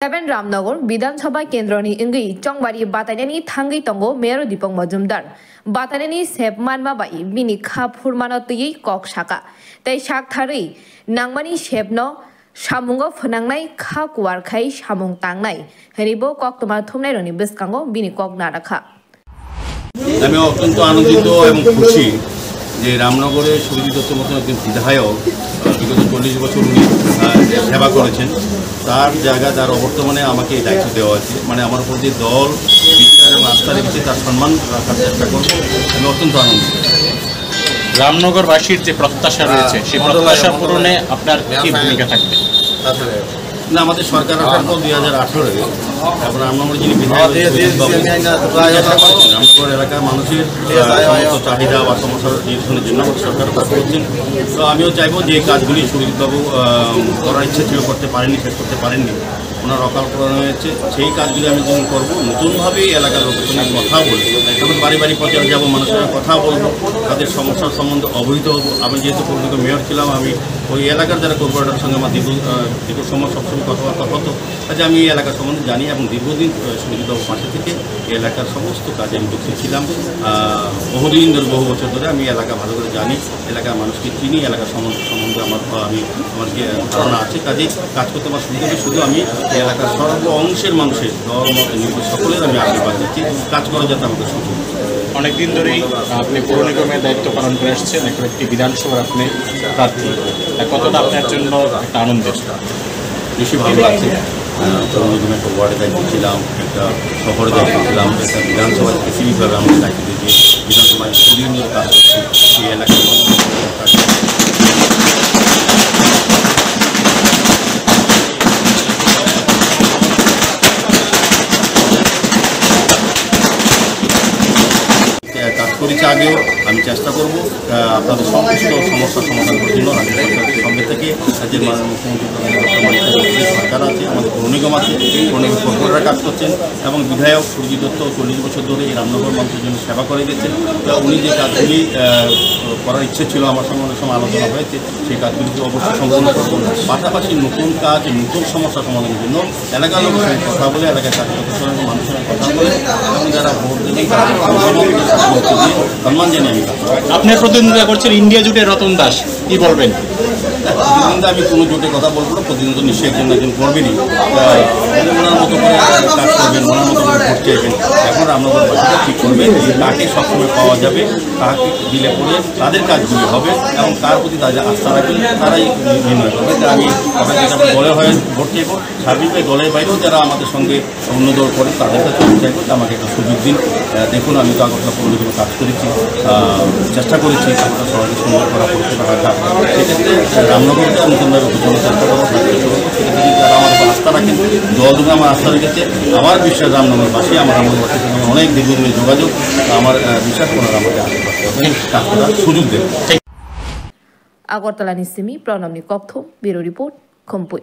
Seven Ramnagar বিধানসভা কেন্দ্র ইঙ্গি চংবাড়ি বাতাইনানি থাঙ্গি তঙ্গ মেয়র দীপক মজুমদার বাতাইনানি সেব মানমা বাই বিনি খা ফুরমানো তুই কক শাখা তাই শাক থারই নাংমানি সেবন সামুঙ্গ ফনাংনাই খা কুয়ার খাই সামুং টাংনাই হেরিব কক তোমার থুমনাই রনি বেসকাঙ্গ বিনি কক না রাখা আমি অত্যন্ত আনন্দিত এবং খুশি যে রামনগরে সুবিদিত মতন একজন বিধায়ক বিগত চল্লিশ বছর উনি সেবা করেছেন। তার জায়গা তার অবর্তমানে আমাকে এই দায়িত্ব দেওয়া আছে মানে আমার উপর যে দল বিচার এবং আস্থা রেখেছে তার সম্মান রাখার চেষ্টা করব। আমি অত্যন্ত আনন্দিত। রামনগরবাসীর যে প্রত্যাশা রয়েছে সেই প্রত্যাশা পূরণে আপনার কি ভূমিকা থাকবে? না আমাদের সরকার আসার পর দুই হাজার আঠেরোয়। তারপর রামনগর যিনি বিধায়ক রামনগর এলাকার মানুষের সমস্ত চাহিদা বা সমস্যার নিরসনের জন্য সরকার কাজ করছেন তো আমিও চাইব যে কাজগুলি সুরজিৎবাবু করার ইচ্ছে ছিল করতে পারেননি শেষ করতে পারেননি। ওনার অকাল করানো হয়েছে। সেই কাজগুলি আমি যখন করব নতুনভাবে এলাকার লোকের সঙ্গে কথা বলব তখন বাড়ি বাড়ি পর্যায়ে যাব মানুষের সঙ্গে কথা বলব তাদের সমস্যার সম্বন্ধে অবহিত হব। আমি যেহেতু পরিণত মেয়র ছিলাম আমি ওই এলাকার যারা কর্পোরেটর সঙ্গে আমার দীর্ঘ দীর্ঘ সময় সবসময় কথাবার্তা হতো কাজে আমি এই এলাকার সম্বন্ধে জানি এবং দীর্ঘদিন সুরজিৎবাবুর পাশে থেকে এলাকার সমস্ত কাজে আমি যুক্ত ছিলাম। বহুদিন ধরে বহু বছর ধরে আমি এলাকা ভালো করে জানি এলাকার মানুষকে চিনি এলাকার সম্বন্ধে সম্বন্ধে আমার আমি আমার যে ধারণা আছে কাজে কাজ করতে আমার সুযোগ শুধু আমি এলাকার সর্ব অংশের মানুষের ধর্ম সকলের আমি আশীর্বাদ দিচ্ছি কাজ করা যাতে আমাদের সুযোগ অনেকদিন ধরেই আপনি পৌর নিগমের দায়িত্ব পালন করে আসছেন। এখন একটি বিধানসভার আপনি প্রার্থী। কতটা আপনার জন্য একটা আনন্দের? বেশি ভালো লাগছে। নিগমে একটা ওয়ার্ডে দায়িত্ব ছিলাম, একটা শহরে দায়িত্ব ছিলাম, একটা বিধানসভায় স্পেসিফিকভাবে আমাকে দায়িত্ব দিয়েছি বিধানসভায় সুদীর্ঘ কাজ করছি। সেই কাজ করেছি আগেও, আমি চেষ্টা করব আপনাদের সমস্ত সমস্যার সমাধান করার জন্য। রাজ্য সরকারের সঙ্গে থেকে মাননীয় মুখ্যমন্ত্রী সরকার আছে, আমাদের পৌর নিগম আছে, পৌর নিগম কাজ করছেন এবং বিধায়ক সুরজিৎ দত্ত চল্লিশ বছর ধরে এই রামনগর মানুষের জন্য সেবা করে গেছেন। উনি যে কাজগুলি করার ইচ্ছে ছিল আমার সঙ্গে অনেক সময় আলোচনা হয়েছে, সেই কাজগুলিকে অবশ্যই সম্পূর্ণ করব। পাশাপাশি নতুন কাজ, নতুন সমস্যা সমাধানের জন্য এলাকার লোকের সঙ্গে কথা বলে, এলাকার কার্যকর্তার সঙ্গে মানুষের সঙ্গে কথা বলে, এবং যারা ভোট সম্মান জানিয়ে আমি আপনার প্রতিনিধিত্ব করছেন ইন্ডিয়া জুটে রতন দাস, কি বলবেন? প্রতিদিন আমি কোনো জোটে কথা বলব না, প্রতিদিন তো নিশ্চয়ই একজন একজন করবেনই ওনার মতো করে কাজ করবেন ওনার মতো করে ভোট চাইবেন। এখন রামনগর বাসীরা ঠিক করবেন কাকে সবসময় পাওয়া যাবে, কাকে দিলে পরে তাদের কাজগুলি হবে এবং তার প্রতি তাদের আস্থা রাখবেন তারাই নির্ণয় করবে। যে আমি আপনাকে যেটা দলে হয়ে ভোট চাইব সার্বিকভাবে দলের বাইরেও যারা আমাদের সঙ্গে অন্য দল করে তাদের কাছে চাইব যে আমাকে একটা সুযোগ দিন। দেখুন, আমি তো আগরতলা পৌর নিগমে কাজ করেছি চেষ্টা করেছি আপনার সবাইকে সুন্দর করা পরিষেবা রাখা সেক্ষেত্রে রামনগরকে সুন্দর চেষ্টা করব সেক্ষেত্রে যারা আমার আস্থা রেখেছে। আমার বিশ্বাস রামনগরবাসী, আমার রামনগরবাসীর সঙ্গে অনেক দীর্ঘদিনের যোগাযোগ আমার বিশ্বাস আমাকে আশেপাশে সুযোগ দেবে। আগরতলা নিসিমি প্রণামী কক্ষ ব্যুরো রিপোর্ট, খম্পুই।